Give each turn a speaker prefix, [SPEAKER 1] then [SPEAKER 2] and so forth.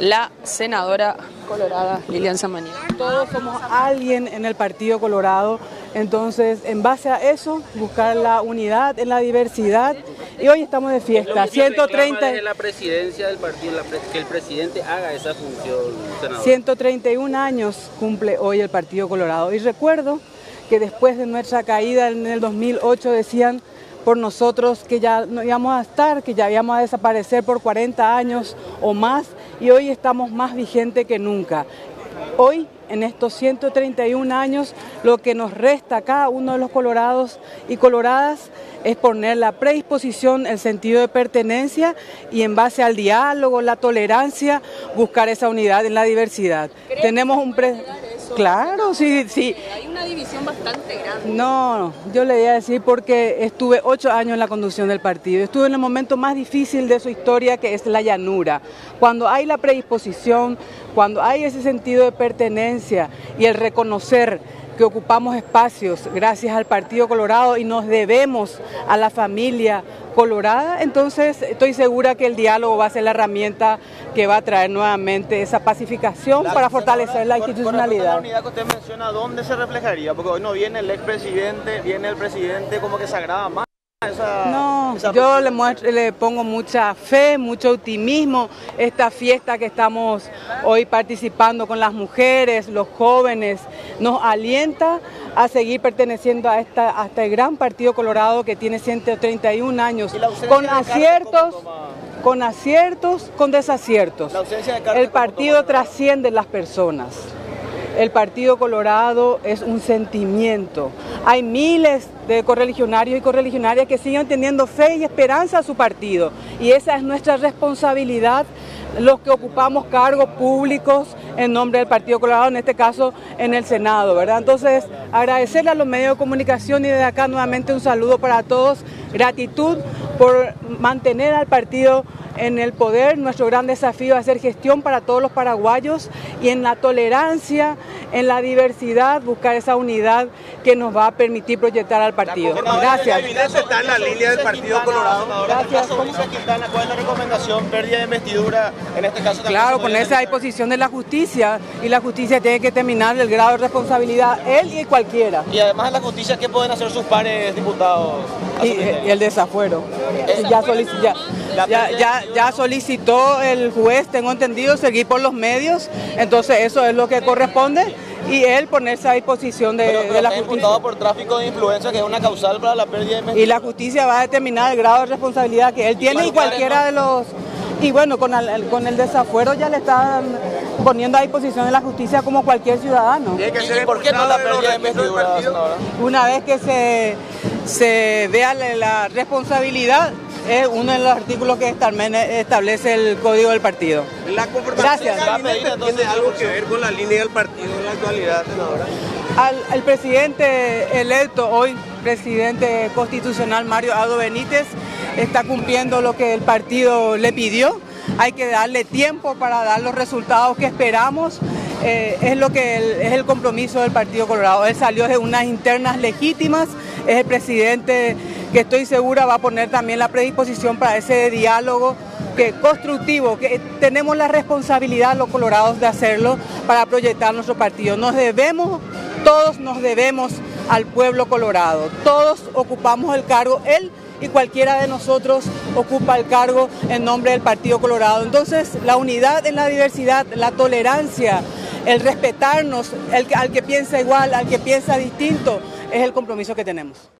[SPEAKER 1] la senadora colorada Lilian Samaniego.
[SPEAKER 2] Todos somos alguien en el Partido Colorado, entonces en base a eso buscar la unidad en la diversidad y hoy estamos de fiesta.
[SPEAKER 3] 130 de la presidencia del partido, que el presidente haga esa función, senador.
[SPEAKER 2] 131 años cumple hoy el Partido Colorado y recuerdo que después de nuestra caída en el 2008 decían por nosotros que ya no íbamos a estar, que ya íbamos a desaparecer por 40 años o más y hoy estamos más vigentes que nunca. Hoy, en estos 131 años, lo que nos resta a cada uno de los colorados y coloradas es poner la predisposición, el sentido de pertenencia y en base al diálogo, la tolerancia, buscar esa unidad en la diversidad. Tenemos un pre Claro, sí, sí.
[SPEAKER 1] Hay una división bastante grande.
[SPEAKER 2] No, yo le voy a decir porque estuve ocho años en la conducción del partido. Estuve en el momento más difícil de su historia, que es la llanura. Cuando hay la predisposición, cuando hay ese sentido de pertenencia y el reconocer que ocupamos espacios gracias al Partido Colorado y nos debemos a la familia colorada, entonces estoy segura que el diálogo va a ser la herramienta que va a traer nuevamente esa pacificación para fortalecer la institucionalidad.
[SPEAKER 4] la unidad que usted menciona, ¿dónde se reflejaría? Porque hoy no viene el expresidente, viene el presidente como que se agrada más
[SPEAKER 2] no, yo le, le pongo mucha fe, mucho optimismo. Esta fiesta que estamos hoy participando con las mujeres, los jóvenes, nos alienta a seguir perteneciendo a, esta, a este gran Partido Colorado que tiene 131 años, con aciertos, con aciertos, con desaciertos. El partido trasciende las personas. El Partido Colorado es un sentimiento. Hay miles de correligionarios y correligionarias que siguen teniendo fe y esperanza a su partido. Y esa es nuestra responsabilidad, los que ocupamos cargos públicos en nombre del Partido Colorado, en este caso en el Senado, ¿verdad? Entonces, agradecerle a los medios de comunicación y desde acá nuevamente un saludo para todos. Gratitud por mantener al partido en el poder. Nuestro gran desafío es hacer gestión para todos los paraguayos y en la tolerancia, en la diversidad, buscar esa unidad que nos va a permitir proyectar al partido. Gracias.
[SPEAKER 4] está en la línea del Partido Colorado.
[SPEAKER 2] Gracias.
[SPEAKER 4] ¿Cuál es la recomendación? Pérdida de investidura, en este caso.
[SPEAKER 2] Claro, ponerse a disposición de la justicia y la justicia tiene que terminar el grado de responsabilidad, él y cualquiera.
[SPEAKER 4] Y además de la justicia, ¿qué pueden hacer sus pares diputados?
[SPEAKER 2] Y, el desafuero. Ya, ya, ya, ya solicitó el juez, tengo entendido, seguir por los medios, entonces eso es lo que corresponde. Y él ponerse a disposición de, la justicia.
[SPEAKER 4] por tráfico de influencia, que es una causal para la pérdida de
[SPEAKER 2] Y la justicia va a determinar el grado de responsabilidad que él tiene y cualquiera de los... Y bueno, con el, con el desafuero ya le están poniendo a disposición de la justicia como cualquier ciudadano.
[SPEAKER 4] ¿Y, por qué no la pérdida de
[SPEAKER 2] Una vez que se, se vea la responsabilidad, es uno de los artículos que establece el código del partido.
[SPEAKER 4] La
[SPEAKER 2] Gracias.
[SPEAKER 4] tiene algo que ver con la línea del partido en la actualidad,
[SPEAKER 2] Al, el presidente electo hoy, presidente constitucional Mario Ado Benítez, está cumpliendo lo que el partido le pidió. Hay que darle tiempo para dar los resultados que esperamos. Eh, es lo que es el compromiso del Partido Colorado. Él salió de unas internas legítimas, es el presidente que estoy segura va a poner también la predisposición para ese diálogo que constructivo, que tenemos la responsabilidad los colorados de hacerlo para proyectar nuestro partido. Nos debemos, todos nos debemos al pueblo colorado, todos ocupamos el cargo, él y cualquiera de nosotros ocupa el cargo en nombre del Partido Colorado. Entonces, la unidad en la diversidad, la tolerancia, el respetarnos, al que piensa igual, al que piensa distinto, es el compromiso que tenemos.